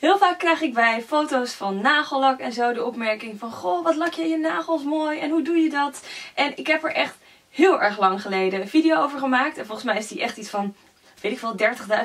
Heel vaak krijg ik bij foto's van nagellak en zo de opmerking van... Goh, wat lak je je nagels mooi en hoe doe je dat? En ik heb er echt heel erg lang geleden een video over gemaakt. En volgens mij is die echt iets van weet ik veel,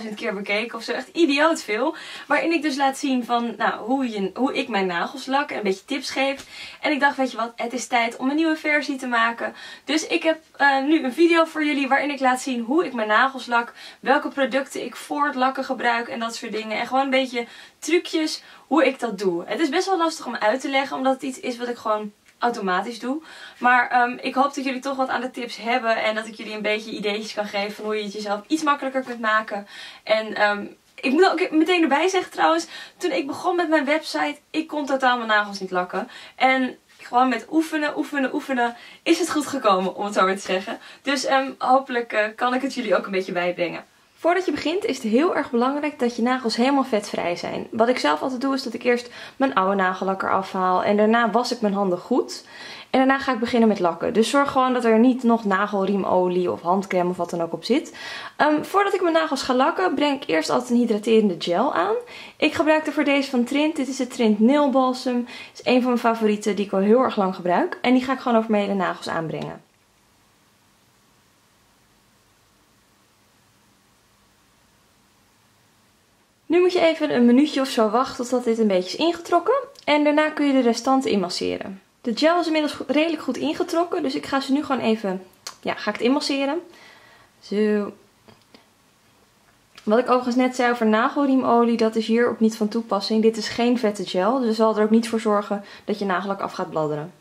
30.000 keer bekeken of zo. Echt idioot veel. Waarin ik dus laat zien van, nou, hoe, je, hoe ik mijn nagels lak en een beetje tips geef. En ik dacht, weet je wat, het is tijd om een nieuwe versie te maken. Dus ik heb uh, nu een video voor jullie waarin ik laat zien hoe ik mijn nagels lak. Welke producten ik voor het lakken gebruik en dat soort dingen. En gewoon een beetje trucjes hoe ik dat doe. Het is best wel lastig om uit te leggen, omdat het iets is wat ik gewoon automatisch doe. Maar um, ik hoop dat jullie toch wat aan de tips hebben. En dat ik jullie een beetje ideetjes kan geven van hoe je het jezelf iets makkelijker kunt maken. En um, ik moet ook meteen erbij zeggen trouwens. Toen ik begon met mijn website. Ik kon totaal mijn nagels niet lakken. En gewoon met oefenen, oefenen, oefenen is het goed gekomen om het zo maar te zeggen. Dus um, hopelijk uh, kan ik het jullie ook een beetje bijbrengen. Voordat je begint is het heel erg belangrijk dat je nagels helemaal vetvrij zijn. Wat ik zelf altijd doe is dat ik eerst mijn oude nagellakker afhaal en daarna was ik mijn handen goed. En daarna ga ik beginnen met lakken. Dus zorg gewoon dat er niet nog nagelriemolie of handcrème of wat dan ook op zit. Um, voordat ik mijn nagels ga lakken, breng ik eerst altijd een hydraterende gel aan. Ik gebruik ervoor deze van Trint. Dit is de Trint Nail Balsam. Is een van mijn favorieten die ik al heel erg lang gebruik. En die ga ik gewoon over mijn hele nagels aanbrengen. Nu moet je even een minuutje of zo wachten tot dit een beetje is ingetrokken. En daarna kun je de restanten inmasseren. De gel is inmiddels redelijk goed ingetrokken. Dus ik ga ze nu gewoon even, ja, ga ik het inmasseren. Zo. Wat ik overigens net zei over nagelriemolie, dat is hier ook niet van toepassing. Dit is geen vette gel, dus zal er ook niet voor zorgen dat je nagellak af gaat bladderen.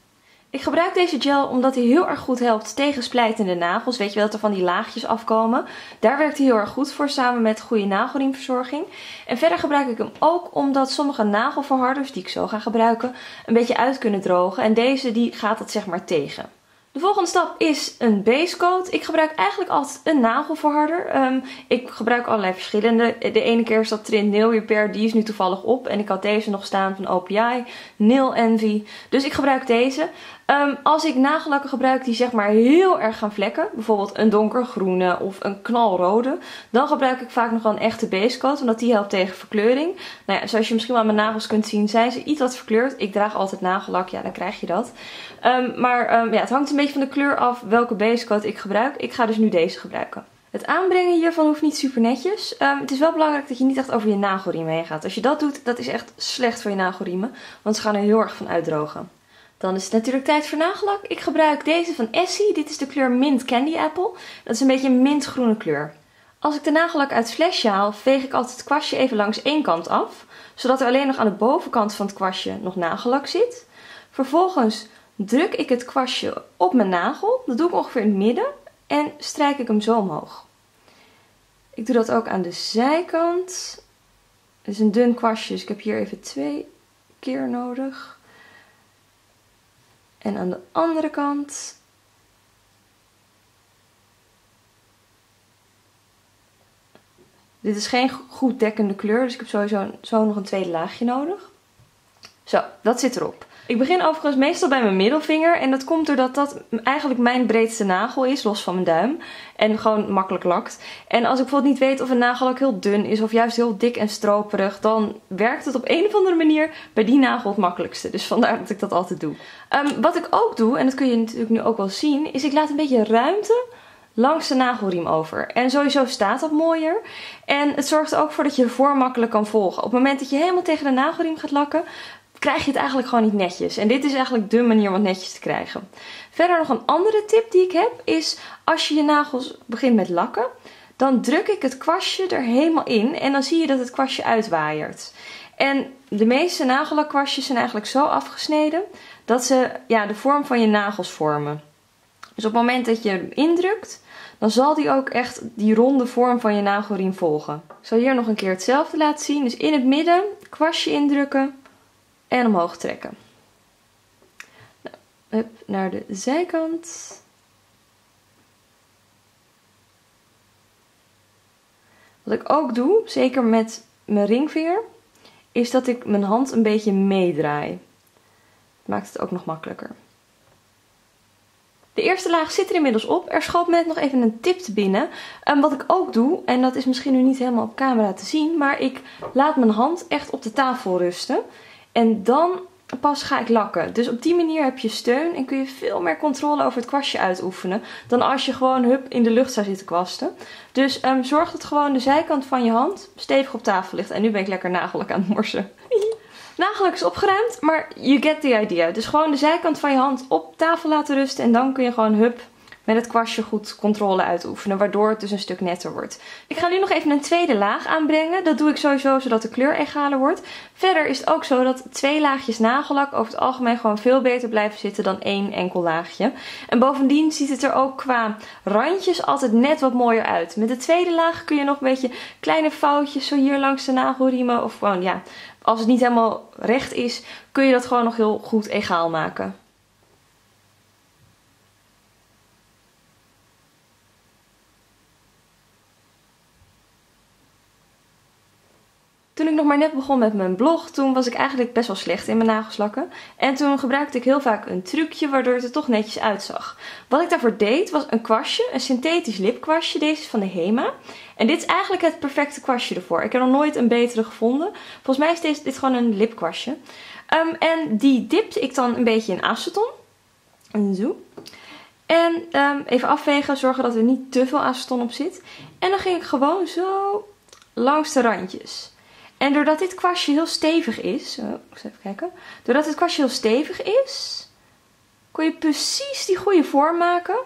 Ik gebruik deze gel omdat hij heel erg goed helpt tegen splijtende nagels. Weet je wel dat er van die laagjes afkomen. Daar werkt hij heel erg goed voor samen met goede nagelriemverzorging. En verder gebruik ik hem ook omdat sommige nagelverharders die ik zo ga gebruiken een beetje uit kunnen drogen. En deze die gaat dat zeg maar tegen. De volgende stap is een basecoat. Ik gebruik eigenlijk altijd een nagelverharder. Um, ik gebruik allerlei verschillende. De ene keer is dat Trint Nail Repair. Die is nu toevallig op. En ik had deze nog staan van OPI. Nail Envy. Dus ik gebruik deze. Um, als ik nagellakken gebruik die zeg maar heel erg gaan vlekken, bijvoorbeeld een donkergroene of een knalrode, dan gebruik ik vaak nog wel een echte basecoat, omdat die helpt tegen verkleuring. Nou ja, zoals je misschien wel aan mijn nagels kunt zien, zijn ze iets wat verkleurd. Ik draag altijd nagellak, ja dan krijg je dat. Um, maar um, ja, het hangt een beetje van de kleur af welke basecoat ik gebruik. Ik ga dus nu deze gebruiken. Het aanbrengen hiervan hoeft niet super netjes. Het is wel belangrijk dat je niet echt over je nagelriem heen gaat. Als je dat doet, dat is echt slecht voor je nagelriemen. Want ze gaan er heel erg van uitdrogen. Dan is het natuurlijk tijd voor nagellak. Ik gebruik deze van Essie. Dit is de kleur Mint Candy Apple. Dat is een beetje een mintgroene kleur. Als ik de nagellak uit het flesje haal, veeg ik altijd het kwastje even langs één kant af. Zodat er alleen nog aan de bovenkant van het kwastje nog nagellak zit. Vervolgens druk ik het kwastje op mijn nagel. Dat doe ik ongeveer in het midden. En strijk ik hem zo omhoog. Ik doe dat ook aan de zijkant. Het is een dun kwastje, dus ik heb hier even twee keer nodig. En aan de andere kant Dit is geen goed dekkende kleur, dus ik heb sowieso zo nog een tweede laagje nodig. Zo, dat zit erop. Ik begin overigens meestal bij mijn middelvinger. En dat komt doordat dat eigenlijk mijn breedste nagel is, los van mijn duim. En gewoon makkelijk lakt. En als ik bijvoorbeeld niet weet of een nagellak heel dun is of juist heel dik en stroperig, dan werkt het op een of andere manier bij die nagel het makkelijkste. Dus vandaar dat ik dat altijd doe. Um, wat ik ook doe, en dat kun je natuurlijk nu ook wel zien, is ik laat een beetje ruimte langs de nagelriem over. En sowieso staat dat mooier. En het zorgt er ook voor dat je de vorm makkelijk kan volgen. Op het moment dat je helemaal tegen de nagelriem gaat lakken, krijg je het eigenlijk gewoon niet netjes. En dit is eigenlijk de manier om het netjes te krijgen. Verder nog een andere tip die ik heb is als je je nagels begint met lakken, dan druk ik het kwastje er helemaal in en dan zie je dat het kwastje uitwaaiert. En de meeste nagellakkwastjes zijn eigenlijk zo afgesneden dat ze ja, de vorm van je nagels vormen. Dus op het moment dat je hem indrukt, dan zal die ook echt die ronde vorm van je nagelriem volgen. Ik zal hier nog een keer hetzelfde laten zien. Dus in het midden, kwastje indrukken, en omhoog trekken. Nou, hup, naar de zijkant. Wat ik ook doe, zeker met mijn ringvinger, is dat ik mijn hand een beetje meedraai. Maakt het ook nog makkelijker. De eerste laag zit er inmiddels op. Er schoot net nog even een tip te binnen. Um, wat ik ook doe, en dat is misschien nu niet helemaal op camera te zien, maar ik laat mijn hand echt op de tafel rusten. En dan pas ga ik lakken. Dus op die manier heb je steun en kun je veel meer controle over het kwastje uitoefenen. Dan als je gewoon hup in de lucht zou zitten kwasten. Dus um, zorg dat gewoon de zijkant van je hand stevig op tafel ligt. En nu ben ik lekker nagelijk aan het morsen. Nagellak is opgeruimd, maar you get the idea. Dus gewoon de zijkant van je hand op tafel laten rusten. En dan kun je gewoon hup met het kwastje goed controle uitoefenen. Waardoor het dus een stuk netter wordt. Ik ga nu nog even een tweede laag aanbrengen. Dat doe ik sowieso zodat de kleur egaler wordt. Verder is het ook zo dat twee laagjes nagellak over het algemeen gewoon veel beter blijven zitten dan één enkel laagje. En bovendien ziet het er ook qua randjes altijd net wat mooier uit. Met de tweede laag kun je nog een beetje kleine foutjes zo hier langs de nagelriemen. Of gewoon ja, als het niet helemaal recht is, kun je dat gewoon nog heel goed egaal maken. Toen maar net begon met mijn blog, toen was ik eigenlijk best wel slecht in mijn nagelslakken. En toen gebruikte ik heel vaak een trucje waardoor het er toch netjes uitzag. Wat ik daarvoor deed was een kwastje, een synthetisch lipkwastje. Deze is van de Hema. En dit is eigenlijk het perfecte kwastje ervoor. Ik heb nog nooit een betere gevonden. Volgens mij is deze, dit gewoon een lipkwastje. Um, en die dipte ik dan een beetje in aceton. En zo. En um, even afwegen, zorgen dat er niet te veel aceton op zit. En dan ging ik gewoon zo langs de randjes. En doordat dit kwastje heel stevig is, oh, even kijken. Doordat het kwastje heel stevig is, kon je precies die goede vorm maken.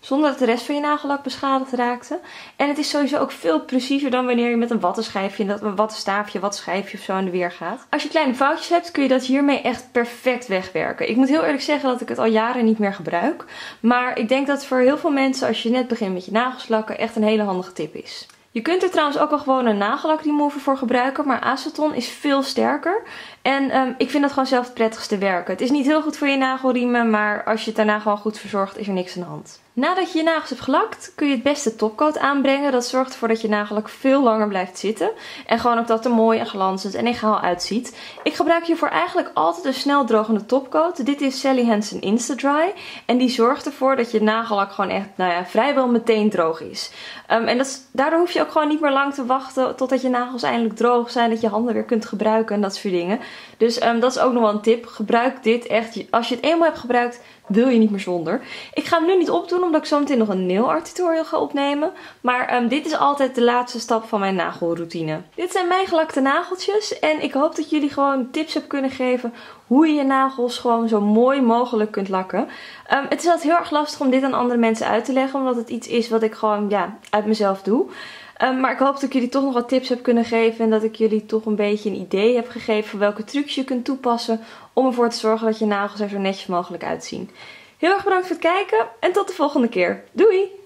Zonder dat de rest van je nagellak beschadigd raakte. En het is sowieso ook veel preciezer dan wanneer je met een wattenschijfje, een wattenstaafje, wattenschijfje of zo aan de weer gaat. Als je kleine foutjes hebt, kun je dat hiermee echt perfect wegwerken. Ik moet heel eerlijk zeggen dat ik het al jaren niet meer gebruik. Maar ik denk dat het voor heel veel mensen, als je net begint met je nagelslakken, echt een hele handige tip is. Je kunt er trouwens ook al gewoon een nagellak remover voor gebruiken, maar aceton is veel sterker. En um, ik vind dat gewoon zelf het prettigste werken. Het is niet heel goed voor je nagelriemen, maar als je het daarna gewoon goed verzorgt, is er niks aan de hand. Nadat je je nagels hebt gelakt, kun je het beste topcoat aanbrengen. Dat zorgt ervoor dat je nagellak veel langer blijft zitten. En gewoon ook dat er mooi en glanzend en egaal uitziet. Ik gebruik hiervoor eigenlijk altijd een snel drogende topcoat. Dit is Sally Hansen Insta Dry. En die zorgt ervoor dat je nagellak gewoon echt nou ja, vrijwel meteen droog is. Um, en dat daardoor hoef je ook gewoon niet meer lang te wachten totdat je nagels eindelijk droog zijn. Dat je handen weer kunt gebruiken en dat soort dingen. Dus um, dat is ook nog wel een tip. Gebruik dit echt. Als je het eenmaal hebt gebruikt, wil je niet meer zonder. Ik ga hem nu niet opdoen omdat ik zo meteen nog een nail art tutorial ga opnemen. Maar um, dit is altijd de laatste stap van mijn nagelroutine. Dit zijn mijn gelakte nageltjes. En ik hoop dat jullie gewoon tips hebben kunnen geven hoe je je nagels gewoon zo mooi mogelijk kunt lakken. Um, het is altijd heel erg lastig om dit aan andere mensen uit te leggen. Omdat het iets is wat ik gewoon ja, uit mezelf doe. Um, maar ik hoop dat ik jullie toch nog wat tips heb kunnen geven. En dat ik jullie toch een beetje een idee heb gegeven van welke trucs je kunt toepassen. Om ervoor te zorgen dat je nagels er zo netjes mogelijk uitzien. Heel erg bedankt voor het kijken en tot de volgende keer. Doei!